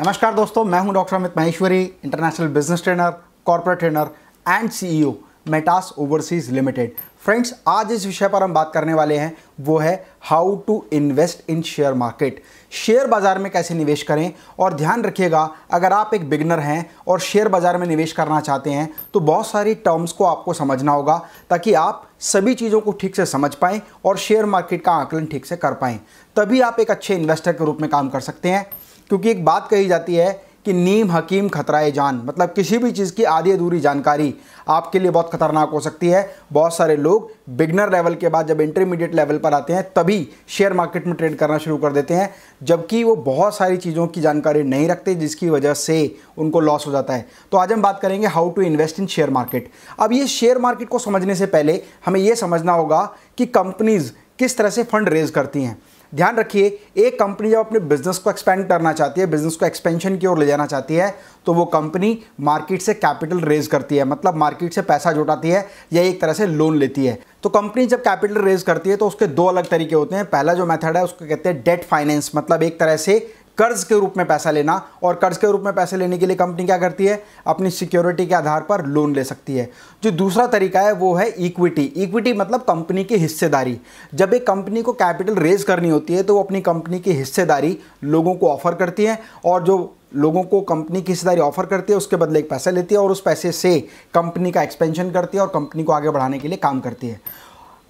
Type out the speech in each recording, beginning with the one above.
नमस्कार दोस्तों, मैं हूँ doctor Amit Maheshwari international business trainer corporate trainer and CEO Metas Overseas Limited friends आज इस विषय पर हम बात करने वाले हैं, वो है how to invest in share market share बाज़ार में कैसे निवेश करें? और ध्यान रखिएगा, अगर आप एक बिगनर हैं और शेयर बाज़ार में निवेश करना चाहते हैं तो बहुत सारी टर्म्स को आपको समझना होगा, ताकि आप सभी चीज़ों को ठीक से समझ पाएँ और शेयर मार्केट का आकलन ठीक से कर पाएँ। तभी आप एक अच्छे इन्वेस्टर के रूप में काम कर सकते हैं। क्योंकि एक बात कही जाती है कि नीम हकीम खतराए जान। मतलब किसी भी चीज़ की आधी अधूरी जानकारी आपके लिए बहुत खतरनाक हो सकती है। बहुत सारे लोग बिगनर लेवल के बाद जब इंटरमीडिएट लेवल पर आते हैं, तभी शेयर मार्केट में ट्रेड करना शुरू कर देते हैं, जबकि वो बहुत सारी चीज़ों की जानकारी नहीं रखते, जिसकी वजह से उनको लॉस हो जाता है। तो आज हम बात करेंगे how to invest in share market अब ये शेयर मार्केट को समझने से पहले हमें ये समझना होगा कि कंपनीज़ किस तरह से फंड रेज करती हैं। ध्यान रखिए, एक कंपनी जब अपने बिज़नेस को एक्सपेंड करना चाहती है, बिज़नेस को एक्सपेंशन की ओर ले जाना चाहती है तो वो कंपनी मार्केट से कैपिटल रेज करती है। मतलब मार्केट से पैसा जुटाती है या एक तरह से लोन लेती है। तो कंपनी जब कैपिटल रेज करती है तो उसके दो अलग तरीके होते हैं। पहला जो मेथड है, उसको कहते हैं डेट फाइनेंस मतलब एक तरह से कर्ज के रूप में पैसा लेना और कर्ज के रूप में पैसे लेने के लिए कंपनी क्या करती है? अपनी सिक्योरिटी के आधार पर लोन ले सकती है। जो दूसरा तरीका है वो है इक्विटी इक्विटी मतलब कंपनी की हिस्सेदारी। जब एक कंपनी को कैपिटल रेज करनी होती है तो वो अपनी कंपनी की हिस्सेदारी लोगों को ऑफ़र करती है और जो लोगों को कंपनी की हिस्सेदारी ऑफ़र करती है, उसके बदले एक पैसा लेती है और उस पैसे से कंपनी का एक्सपेंशन करती है और कंपनी को आगे बढ़ाने के लिए काम करती है।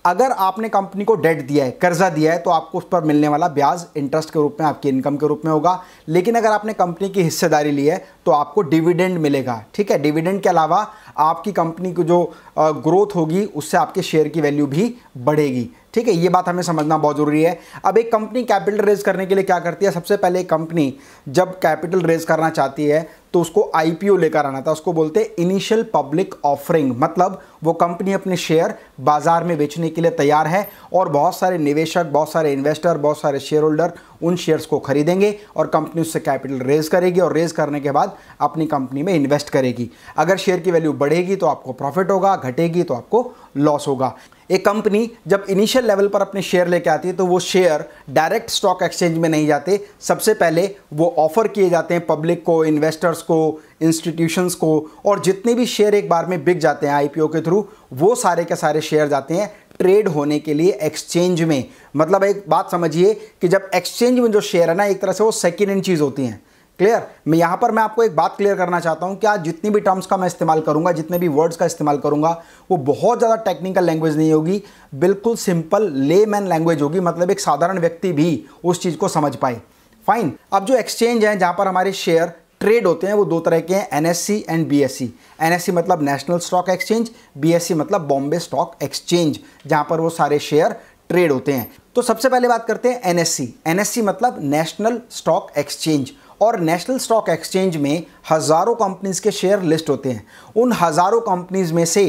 अगर आपने कंपनी को डेट दिया है, कर्जा दिया है तो आपको उस पर मिलने वाला ब्याज इंटरेस्ट के रूप में, आपकी इनकम के रूप में होगा। लेकिन अगर आपने कंपनी की हिस्सेदारी ली है तो आपको डिविडेंड मिलेगा। ठीक है? डिविडेंड के अलावा आपकी कंपनी की जो ग्रोथ होगी, उससे आपके शेयर की वैल्यू भी बढ़ेगी। ठीक है, ये बात हमें समझना बहुत ज़रूरी है। अब एक कंपनी कैपिटल रेज करने के लिए क्या करती है? सबसे पहले एक कंपनी जब कैपिटल रेज करना चाहती है तो उसको आईपीओ लेकर आना था। उसको बोलते हैं इनिशियल पब्लिक ऑफरिंग मतलब वो कंपनी अपने शेयर बाज़ार में बेचने के लिए तैयार है और बहुत सारे निवेशक, बहुत सारे इन्वेस्टर बहुत सारे शेयर होल्डर उन शेयर्स को खरीदेंगे और कंपनी उससे कैपिटल रेज करेगी और रेज करने के बाद अपनी कंपनी में इन्वेस्ट करेगी। अगर शेयर की वैल्यू बढ़ेगी तो आपको प्रॉफिट होगा, घटेगी तो आपको लॉस होगा। एक कंपनी जब इनिशियल लेवल पर अपने शेयर लेके आती है तो वो शेयर डायरेक्ट स्टॉक एक्सचेंज में नहीं जाते। सबसे पहले वो ऑफ़र किए जाते हैं पब्लिक को इन्वेस्टर्स को इंस्टीट्यूशंस को और जितने भी शेयर एक बार में बिक जाते हैं आईपीओ के थ्रू वो सारे के सारे शेयर जाते हैं। ट्रेड होने के लिए एक्सचेंज में। मतलब एक बात समझिए कि जब एक्सचेंज में जो शेयर है ना, एक तरह से वो सेकेंड हैंड चीज़ होती हैं। क्लियर मैं यहाँ पर मैं आपको एक बात क्लियर करना चाहता हूँ कि आज जितनी भी टर्म्स का मैं इस्तेमाल करूँगा, जितने भी वर्ड्स का इस्तेमाल करूँगा, वो बहुत ज़्यादा टेक्निकल लैंग्वेज नहीं होगी, बिल्कुल सिंपल ले मैन लैंग्वेज होगी मतलब एक साधारण व्यक्ति भी उस चीज़ को समझ पाए। फाइन अब जो एक्सचेंज है, जहाँ पर हमारे शेयर ट्रेड होते हैं, वो दो तरह के हैं एनएससी एंड बीएससी एनएससी मतलब नेशनल स्टॉक एक्सचेंज बीएससी मतलब बॉम्बे स्टॉक एक्सचेंज जहाँ पर वो सारे शेयर ट्रेड होते हैं। तो सबसे पहले बात करते हैं एनएससी एनएससी मतलब नेशनल स्टॉक एक्सचेंज और नेशनल स्टॉक एक्सचेंज में हज़ारों कंपनीज़ के शेयर लिस्ट होते हैं। उन हज़ारों कंपनीज़ में से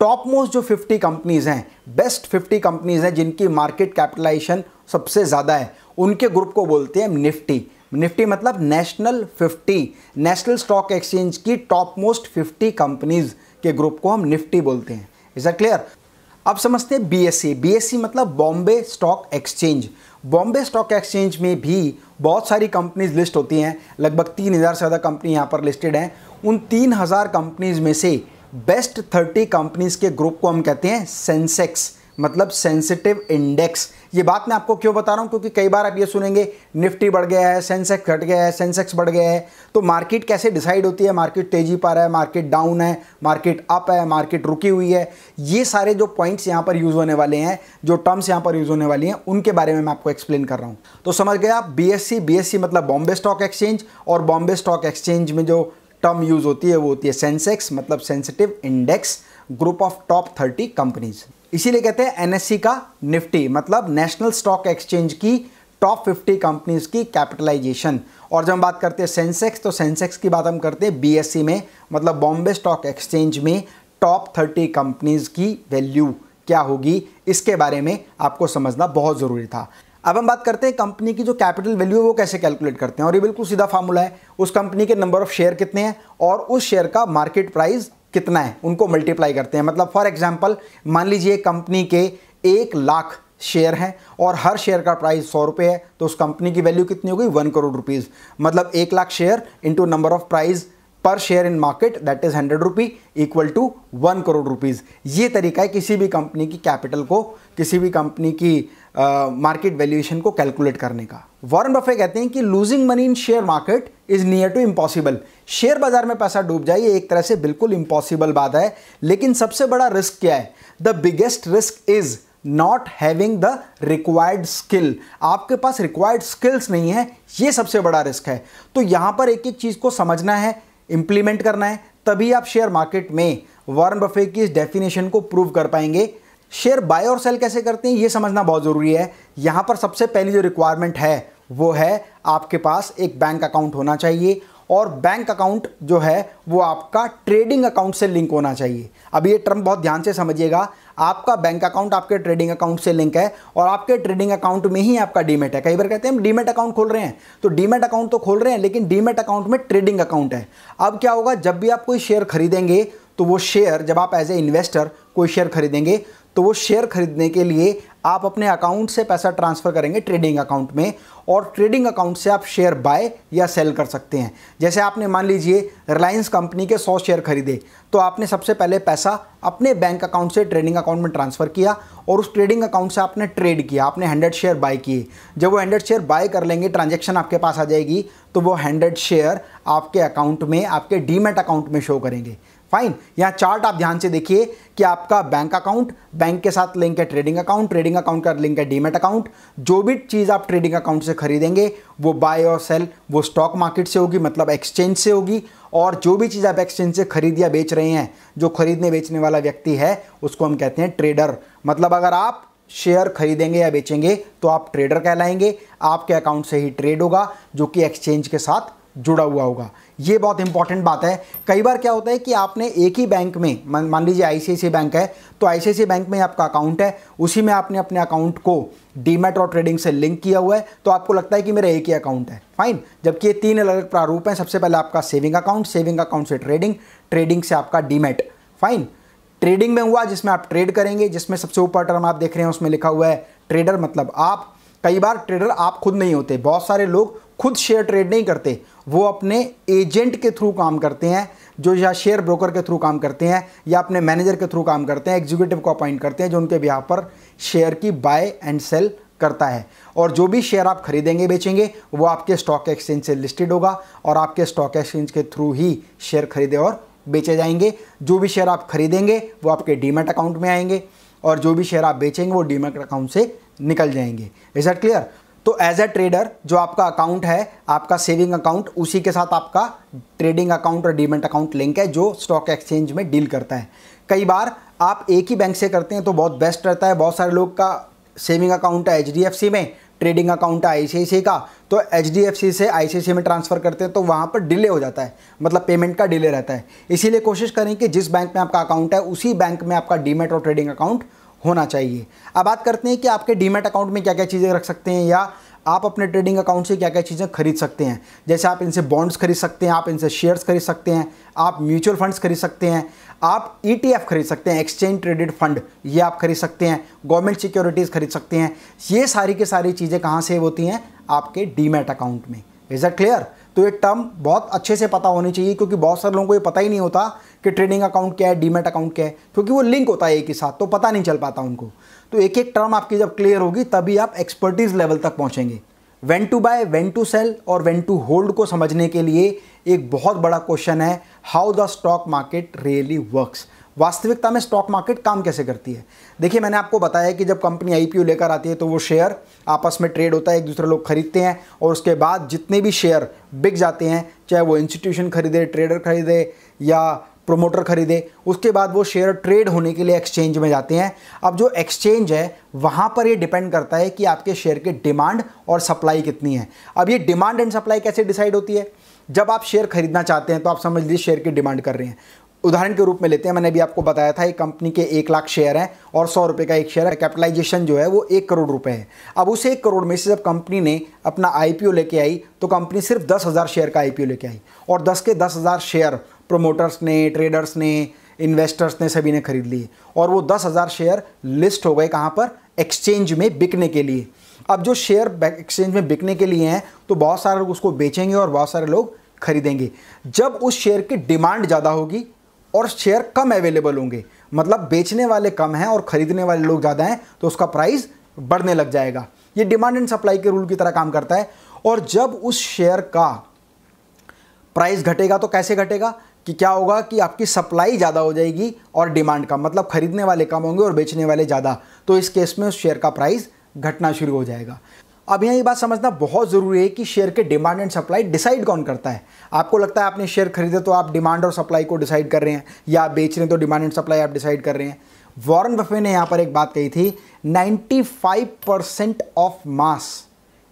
टॉप मोस्ट जो 50 कंपनीज़ हैं बेस्ट 50 कंपनीज़ हैं, जिनकी मार्केट कैपिटलाइजेशन सबसे ज़्यादा है, उनके ग्रुप को बोलते हैं निफ्टी निफ्टी मतलब नेशनल 50 नेशनल स्टॉक एक्सचेंज की टॉप मोस्ट 50 कंपनीज़ के ग्रुप को हम निफ्टी बोलते हैं। इज़ अ क्लियर अब समझते हैं बीएससी बीएससी मतलब Bombay stock exchange. Bombay stock exchange में भी बहुत सारी कंपनीज़ लिस्ट होती हैं। लगभग तीन हज़ार से ज़्यादा कंपनी यहाँ पर लिस्टेड हैं। उन तीन हज़ार कंपनीज़ में से बेस्ट थर्टी कंपनीज़ के ग्रुप को हम कहते हैं सेंसेक्स मतलब सेंसिटिव इंडेक्स ये बात मैं आपको क्यों बता रहा हूँ? क्योंकि कई बार आप ये सुनेंगे, निफ्टी बढ़ गया है, सेंसेक्स घट गया है, सेंसेक्स बढ़ गया है। तो मार्केट कैसे डिसाइड होती है? मार्केट तेज़ी पर है, मार्केट डाउन है, मार्केट अप है, मार्केट रुकी हुई है। ये सारे जो पॉइंट्स यहाँ पर यूज़ होने वाले हैं, जो टर्म्स यहाँ पर यूज़ होने वाली हैं, उनके बारे में मैं आपको एक्सप्लेन कर रहा हूँ। तो समझ गया बी एस मतलब बॉम्बे स्टॉक एक्सचेंज और बॉम्बे स्टॉक एक्सचेंज में जो टर्म यूज़ होती है, वो होती है सेंसेक्स मतलब sensitive index group of top thirty companies इसीलिए कहते हैं एनएससी का निफ्टी मतलब नेशनल स्टॉक एक्सचेंज की टॉप 50 कंपनीज़ की कैपिटलाइजेशन और जब हम बात करते हैं सेंसेक्स तो सेंसेक्स की बात हम करते हैं बीएससी में मतलब बॉम्बे स्टॉक एक्सचेंज में टॉप 30 कंपनीज़ की वैल्यू क्या होगी, इसके बारे में आपको समझना बहुत ज़रूरी था। अब हम बात करते हैं कंपनी की जो कैपिटल वैल्यू है, वो कैसे कैलकुलेट करते हैं। और ये बिल्कुल सीधा फार्मूला है, उस कंपनी के नंबर ऑफ़ शेयर कितने हैं, और उस शेयर का मार्केट प्राइस कितना है, उनको मल्टीप्लाई करते हैं। मतलब फॉर एग्ज़ाम्पल मान लीजिए कंपनी के एक लाख शेयर हैं और हर शेयर का प्राइस सौ रुपये है तो उस कंपनी की वैल्यू कितनी हो गई? वन करोड़ रुपीज़ मतलब एक lakh share into number of price पर share in market that is hundred rupee equal to one crore rupees ये तरीका है किसी भी कंपनी की कैपिटल को, किसी भी कंपनी की मार्केट वैल्यूएशन को कैलकुलेट करने का। वॉरेन बफे कहते हैं कि losing money in share market is near to impossible share बाज़ार में पैसा डूब जाए, ये एक तरह से बिल्कुल इम्पॉसिबल बात है। लेकिन सबसे बड़ा रिस्क क्या है? The biggest risk is not having the required skill आपके पास रिक्वायर्ड स्किल्स नहीं है, ये सबसे बड़ा रिस्क है। तो यहाँ पर एक एक चीज़ को समझना है इंप्लीमेंट करना है, तभी आप शेयर मार्केट में वॉरेन बफे की इस डेफिनेशन को प्रूव कर पाएँगे। शेयर बाय और सेल कैसे करते हैं, ये समझना बहुत ज़रूरी है। यहाँ पर सबसे पहली जो रिक्वायरमेंट है, वो है आपके पास एक बैंक अकाउंट होना चाहिए और बैंक अकाउंट जो है, वो आपका ट्रेडिंग अकाउंट से लिंक होना चाहिए। अब ये टर्म बहुत ध्यान से समझिएगा। आपका बैंक अकाउंट आपके ट्रेडिंग अकाउंट से लिंक है और आपके ट्रेडिंग अकाउंट में ही आपका डीमेट है। कई बार कहते हैं, हम डीमेट अकाउंट खोल रहे हैं। तो डीमेट अकाउंट तो खोल रहे हैं, लेकिन डीमेट अकाउंट में ट्रेडिंग अकाउंट है। अब क्या होगा, जब भी आप कोई शेयर खरीदेंगे तो वो शेयर जब आप एज ए इन्वेस्टर कोई शेयर खरीदेंगे तो वो शेयर खरीदने के लिए आप अपने अकाउंट से पैसा ट्रांसफ़र करेंगे ट्रेडिंग अकाउंट में और ट्रेडिंग अकाउंट से आप शेयर बाय या सेल कर सकते हैं। जैसे आपने मान लीजिए रिलायंस कंपनी के 100 शेयर खरीदे तो आपने सबसे पहले पैसा अपने बैंक अकाउंट से ट्रेडिंग अकाउंट में ट्रांसफ़र किया और उस ट्रेडिंग अकाउंट से आपने ट्रेड किया, आपने हंड्रेड शेयर बाय किए। जब वो हंड्रेड शेयर बाय कर लेंगे ट्रांजेक्शन आपके पास आ जाएगी तो वो हंड्रेड शेयर आपके अकाउंट में, आपके डीमेट अकाउंट में शो करेंगे। फाइन यहाँ चार्ट आप ध्यान से देखिए कि आपका बैंक अकाउंट बैंक के साथ लिंक है ट्रेडिंग अकाउंट ट्रेडिंग अकाउंट का लिंक है डीमेट अकाउंट जो भी चीज़ आप ट्रेडिंग अकाउंट से खरीदेंगे, वो बाय और सेल वो स्टॉक मार्केट से होगी मतलब एक्सचेंज से होगी. और जो भी चीज़ आप एक्सचेंज से खरीद या बेच रहे हैं, जो खरीदने बेचने वाला व्यक्ति है, उसको हम कहते हैं ट्रेडर मतलब अगर आप शेयर खरीदेंगे या बेचेंगे तो आप ट्रेडर कहलाएँगे. आपके अकाउंट से ही ट्रेड होगा, जो कि एक्सचेंज के साथ जुड़ा हुआ होगा। ये बहुत इंपॉर्टेंट बात है। कई बार क्या होता है कि आपने एक ही बैंक में, मान लीजिए आईसीआईसी बैंक है तो आईसीआईसी बैंक में आपका अकाउंट है, उसी में आपने अपने अकाउंट को डीमेट और ट्रेडिंग से लिंक किया हुआ है तो आपको लगता है कि मेरा एक ही अकाउंट है। फाइन जबकि ये तीन अलग अलग प्रारूप हैं, सबसे पहले आपका सेविंग अकाउंट सेविंग अकाउंट से ट्रेडिंग ट्रेडिंग से आपका डीमेट फाइन ट्रेडिंग में हुआ, जिसमें आप ट्रेड करेंगे, जिसमें सबसे ऊपर टर्म आप देख रहे हैं, उसमें लिखा हुआ है ट्रेडर मतलब आप। कई बार ट्रेडर आप खुद नहीं होते, बहुत सारे लोग खुद शेयर ट्रेड नहीं करते। वो अपने एजेंट के थ्रू काम करते हैं, जो या शेयर ब्रोकर के थ्रू काम करते हैं, या अपने मैनेजर के थ्रू काम करते हैं एग्जीक्यूटिव को अपॉइंट करते हैं, जो उनके बिहार पर शेयर की बाय एंड सेल करता है। और जो भी शेयर आप खरीदेंगे, बेचेंगे, वो आपके स्टॉक एक्सचेंज से लिस्टेड होगा और आपके स्टॉक एक्सचेंज के थ्रू ही शेयर खरीदे और बेचे जाएँगे। जो भी शेयर आप खरीदेंगे, वो आपके डीमेट अकाउंट में आएँगे और जो भी शेयर आप बेचेंगे, वो डीमेट अकाउंट से निकल जाएँगे। इज़ दैट क्लियर तो एज ए ट्रेडर जो आपका अकाउंट है, आपका सेविंग अकाउंट उसी के साथ आपका ट्रेडिंग अकाउंट और डीमेंट अकाउंट लिंक है, जो स्टॉक एक्सचेंज में डील करता है। कई बार आप एक ही बैंक से करते हैं तो बहुत बेस्ट रहता है। बहुत सारे लोग का सेविंग अकाउंट है एचडीएफसी में ट्रेडिंग अकाउंट है आई का तो एचडीएफसी से आई में ट्रांसफ़र करते हैं तो वहाँ पर डिले हो जाता है। मतलब पेमेंट का डिले रहता है। इसीलिए कोशिश करें कि जिस बैंक में आपका अकाउंट है, उसी बैंक में आपका डीमेट और ट्रेडिंग अकाउंट होना चाहिए। अब बात करते हैं कि आपके डीमेट अकाउंट में क्या क्या चीज़ें रख सकते हैं या आप अपने ट्रेडिंग अकाउंट से क्या क्या चीज़ें खरीद सकते हैं। जैसे आप इनसे बॉन्ड्स खरीद सकते हैं, आप इनसे शेयर्स खरीद सकते हैं, आप म्यूचुअल फंड्स खरीद सकते हैं, आप ई e खरीद सकते हैं एक्सचेंज ट्रेडेड फंड ये आप खरीद सकते हैं गवर्नमेंट सिक्योरिटीज़ खरीद सकते हैं। ये सारी की सारी चीज़ें कहाँ सेव होती हैं? आपके डीमेट अकाउंट में। इज़ दैट क्लियर तो ये टर्म बहुत अच्छे से पता होनी चाहिए, क्योंकि बहुत सारे लोगों को ये पता ही नहीं होता कि ट्रेडिंग अकाउंट क्या है, डीमेट अकाउंट क्या है, क्योंकि वो लिंक होता है एक ही साथ तो पता नहीं चल पाता उनको। तो एक एक टर्म आपकी जब क्लियर होगी, तभी आप एक्सपर्टीज लेवल तक पहुँचेंगे। When to buy when to sell और वेन टू होल्ड को समझने के लिए एक बहुत बड़ा क्वेश्चन है how the stock market really works वास्तविकता में स्टॉक मार्केट काम कैसे करती है? देखिए, मैंने आपको बताया कि जब कंपनी आईपीओ लेकर आती है तो वो शेयर आपस में ट्रेड होता है, एक दूसरे लोग खरीदते हैं, और उसके बाद जितने भी शेयर बिक जाते हैं, चाहे वो इंस्टीट्यूशन खरीदे ट्रेडर खरीदे, या प्रोमोटर खरीदे, उसके बाद वो शेयर ट्रेड होने के लिए एक्सचेंज में जाते हैं। अब जो एक्सचेंज है, वहाँ पर ये डिपेंड करता है कि आपके शेयर की डिमांड और सप्लाई कितनी है। अब ये डिमांड एंड सप्लाई कैसे डिसाइड होती है? जब आप शेयर खरीदना चाहते हैं तो आप समझ लीजिए शेयर की डिमांड कर रहे हैं। उदाहरण के रूप में लेते हैं। मैंने भी आपको बताया था, एक कंपनी के एक लाख शेयर हैं और सौ रुपये का एक शेयर है। कैपिटलाइजेशन जो है वो एक करोड़ रुपए है। अब उस एक करोड़ में से जब कंपनी ने अपना आईपीओ लेके आई तो कंपनी सिर्फ़ दस हज़ार शेयर का आईपीओ लेके आई और दस के दस हज़ार शेयर प्रोमोटर्स ने ट्रेडर्स ने इन्वेस्टर्स ने, सभी ने खरीद लिए और वो दस हज़ार शेयर लिस्ट हो गए कहाँ पर? एक्सचेंज में बिकने के लिए। अब जो शेयर एक्सचेंज में बिकने के लिए हैं तो बहुत सारे लोग उसको बेचेंगे और बहुत सारे लोग खरीदेंगे। जब उस शेयर की डिमांड ज़्यादा होगी और शेयर कम अवेलेबल होंगे। मतलब बेचने वाले कम हैं और खरीदने वाले लोग ज़्यादा हैं तो उसका प्राइस बढ़ने लग जाएगा। ये डिमांड एंड सप्लाई के रूल की तरह काम करता है। और जब उस शेयर का प्राइस घटेगा तो कैसे घटेगा? कि क्या होगा कि आपकी सप्लाई ज़्यादा हो जाएगी और डिमांड कम मतलब खरीदने वाले कम होंगे और बेचने वाले ज़्यादा। तो इस केस में उस शेयर का प्राइस घटना शुरू हो जाएगा। अब यहाँ ये बात समझना बहुत ज़रूरी है कि शेयर के डिमांड एंड सप्लाई डिसाइड कौन करता है। आपको लगता है आपने शेयर खरीदे तो आप डिमांड और सप्लाई को डिसाइड कर रहे हैं, या आप बेच रहे हैं तो डिमांड एंड सप्लाई आप डिसाइड कर रहे हैं। वॉरेन बफे ने यहाँ पर एक बात कही थी, 95 percent of mass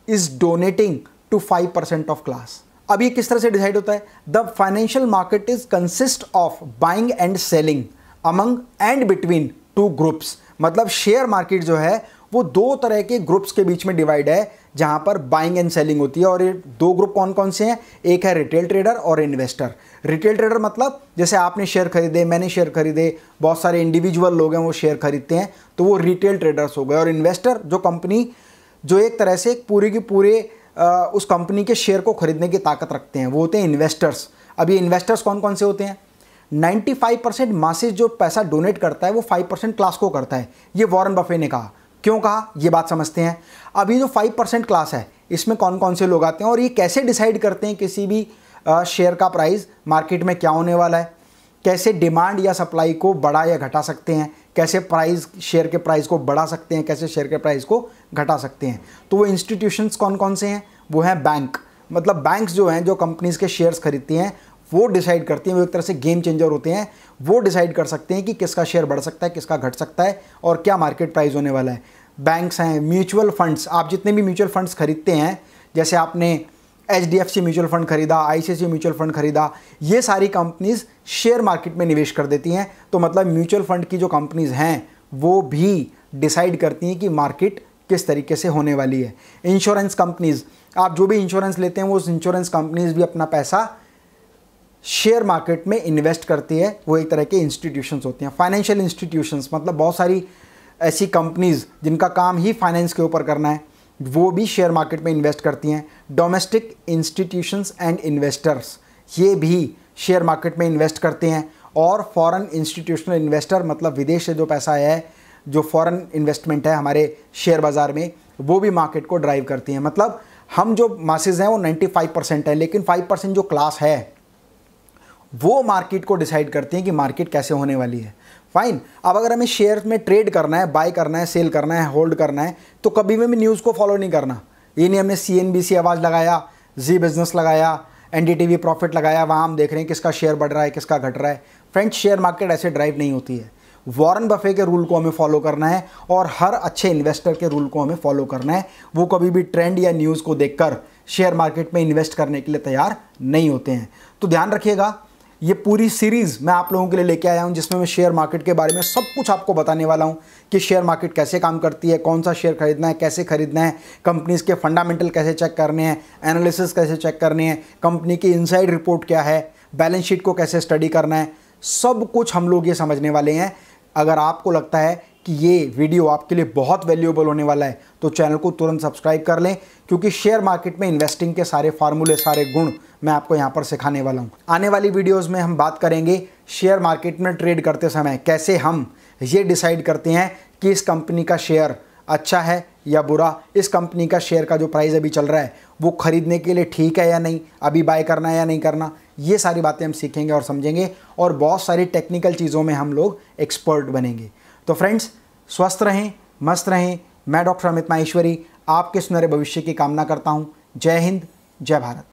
is donating to 5 percent of class अब ये किस तरह से डिसाइड होता है? The financial market is consist of buying and selling among and between two groups मतलब शेयर मार्केट जो है वो दो तरह के ग्रुप्स के बीच में डिवाइड है, जहाँ पर बाइंग एंड सेलिंग होती है। और ये दो ग्रुप कौन कौन से हैं? एक है रिटेल ट्रेडर और इन्वेस्टर रिटेल ट्रेडर मतलब जैसे आपने शेयर खरीदे, मैंने शेयर खरीदे, बहुत सारे इंडिविजुअल लोग हैं, वो शेयर खरीदते हैं तो वो रिटेल ट्रेडर्स हो गए। और इन्वेस्टर जो कंपनी जो एक तरह से पूरी की पूरे उस कंपनी के शेयर को खरीदने की ताकत रखते हैं, वो होते हैं इन्वेस्टर्स अब ये इन्वेस्टर्स कौन कौन से होते हैं? 95 परसेंट मासेज जो पैसा डोनेट करता है, वो 5 परसेंट क्लास को करता है। ये वॉरेन बफे ने कहा। क्यों कहा? ये बात समझते हैं। अभी जो फाइव परसेंट क्लास है, इसमें कौन कौन से लोग आते हैं और ये कैसे डिसाइड करते हैं किसी भी शेयर का प्राइस मार्केट में क्या होने वाला है? कैसे डिमांड या सप्लाई को बढ़ा या घटा सकते हैं? कैसे प्राइस शेयर के प्राइस को बढ़ा सकते हैं? कैसे शेयर के प्राइस को घटा सकते हैं? तो वो इंस्टीट्यूशंस कौन कौन से हैं? वो हैं बैंक मतलब बैंक्स जो हैं, जो कंपनीज़ के शेयर्स खरीदती हैं वो डिसाइड करती हैं, वो एक तरह से गेम चेंजर होते हैं। वो डिसाइड कर सकते हैं कि किसका शेयर बढ़ सकता है, किसका घट सकता है और क्या मार्केट प्राइस होने वाला है। बैंक्स हैं म्यूचुअल फंड्स आप जितने भी म्यूचुअल फंड्स खरीदते हैं, जैसे आपने H D F C mutual fund खरीदा I C C mutual fund खरीदा, ये सारी कंपनीज़ शेयर मार्केट में निवेश कर देती हैं। तो मतलब म्यूचुअल फंड की जो कंपनीज़ हैं, वो भी डिसाइड करती हैं कि मार्केट किस तरीके से होने वाली है। इंश्योरेंस कंपनीज़ आप जो भी इंश्योरेंस लेते हैं, वो उस इंश्योरेंस कंपनीज़ भी अपना पैसा शेयर मार्केट में इन्वेस्ट करती है, वो एक तरह के इंस्टीट्यूशंस होते हैं। फाइनेंशियल इंस्टीट्यूशंस मतलब बहुत सारी ऐसी कंपनीज़ जिनका काम ही फाइनेंस के ऊपर करना है, वो भी शेयर मार्केट में इन्वेस्ट करती हैं। डोमेस्टिक इंस्टीट्यूशंस एंड इन्वेस्टर्स ये भी शेयर मार्केट में इन्वेस्ट करते हैं। और फॉरेन इंस्टीट्यूशनल इन्वेस्टर मतलब विदेश से जो पैसा है, जो फॉरेन इन्वेस्टमेंट है हमारे शेयर बाज़ार में, वो भी मार्केट को ड्राइव करती हैं। मतलब हम जो मासेज हैं, वो 95 परसेंट है, लेकिन 5 परसेंट जो क्लास है वो मार्केट को डिसाइड करती हैं कि मार्केट कैसे होने वाली है। फाइन अब अगर हमें शेयर में ट्रेड करना है बाय करना है सेल करना है होल्ड करना है तो कभी भी हमें न्यूज़ को फॉलो नहीं करना। ये नहीं हमने सी एन बी सी आवाज़ लगाया जी बिज़नेस लगाया N D T V profit लगाया, वहाँ हम देख रहे हैं किसका शेयर बढ़ रहा है, किसका घट रहा है। फ्रेंड्स शेयर मार्केट ऐसे ड्राइव नहीं होती है। वॉरेन बफे के रूल को हमें फॉलो करना है और हर अच्छे इन्वेस्टर के रूल को हमें फॉलो करना है। वो कभी भी ट्रेंड या न्यूज़ को देखकर शेयर मार्केट में इन्वेस्ट करने के लिए तैयार नहीं होते हैं। तो ध्यान रखिएगा ये पूरी सीरीज़ मैं आप लोगों के लिए लेके आया हूँ, जिसमें मैं शेयर मार्केट के बारे में सब कुछ आपको बताने वाला हूँ कि शेयर मार्केट कैसे काम करती है, कौन सा शेयर खरीदना है, कैसे खरीदना है कंपनीज़ के फंडामेंटल कैसे चेक करने हैं एनालिसिस कैसे चेक करने हैं कंपनी की इनसाइड रिपोर्ट क्या है बैलेंस शीट को कैसे स्टडी करना है, सब कुछ हम लोग ये समझने वाले हैं। अगर आपको लगता है कि ये वीडियो आपके लिए बहुत वैल्यूएबल होने वाला है तो चैनल को तुरंत सब्सक्राइब कर लें, क्योंकि शेयर मार्केट में इन्वेस्टिंग के सारे फार्मूले सारे गुण मैं आपको यहाँ पर सिखाने वाला हूँ। आने वाली वीडियोज़ में हम बात करेंगे शेयर मार्केट में ट्रेड करते समय कैसे हम ये डिसाइड करते हैं कि इस कंपनी का शेयर अच्छा है या बुरा। इस कंपनी का शेयर का जो प्राइस अभी चल रहा है, वो खरीदने के लिए ठीक है या नहीं, अभी बाय करना है या नहीं करना, ये सारी बातें हम सीखेंगे और समझेंगे, और बहुत सारी टेक्निकल चीज़ों में हम लोग एक्सपर्ट बनेंगे। तो फ्रेंड्स स्वस्थ रहें, मस्त रहें। मैं डॉक्टर अमित माहेश्वरी, आपके सुनहरे भविष्य की कामना करता हूँ। जय हिंद, जय भारत।